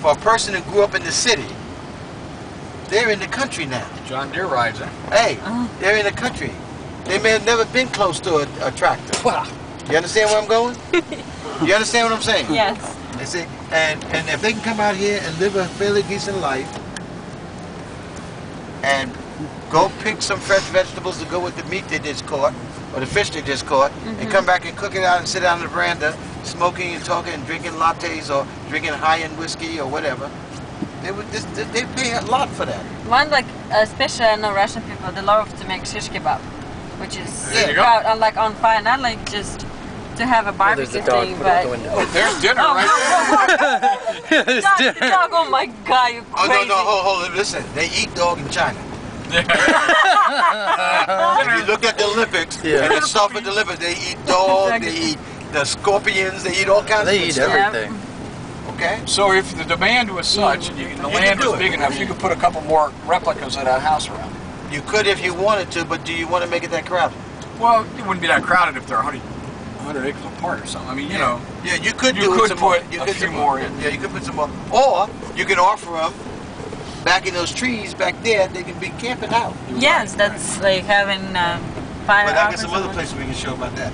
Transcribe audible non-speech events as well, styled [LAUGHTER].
for a person who grew up in the city, they're in the country now. John Deere rides it. Hey, Oh. they're in the country. They may have never been close to a, a tractor. Wow. You understand where I'm going? [LAUGHS] you understand what I'm saying? Yes. They see, and and if they can come out here and live a fairly decent life, and go pick some fresh vegetables to go with the meat they just caught or the fish they just caught, and mm-hmm. come back and cook it out and sit out on the veranda, smoking and talking and drinking lattes or drinking high-end whiskey or whatever, they would just they they pay a lot for that. One like especially no Russian people, they love to make shish kebab, which is There out on uh, like on fire, not like just to have a Oh, there's barbecue the dog. thing, Put out but the window. Oh, there's [LAUGHS] dinner Oh, right there. It's [LAUGHS] dog, different. dog, oh my god, you Oh crazy. no no hold hold listen they eat dog in China. [LAUGHS] If you look at the Olympics Yeah. and the stuff at the Olympics, they eat dog, they eat the scorpions, they eat all kinds They of eat stuff. everything. Okay. So if the demand was such, and you, the You land can do was it. big enough, you could put a couple more replicas of that house around. You could if you wanted to, but do you want to make it that crowded? Well, it wouldn't be that crowded if they're 100, 100 acres apart or something. I mean, you know. Yeah, you could You do it could some put more. You a could few some more in. Yeah, you could put some more. Or you could offer them back in those trees back there. They can be camping out. Yes, that's like having um, fire. But I got some other something. places we can show about that.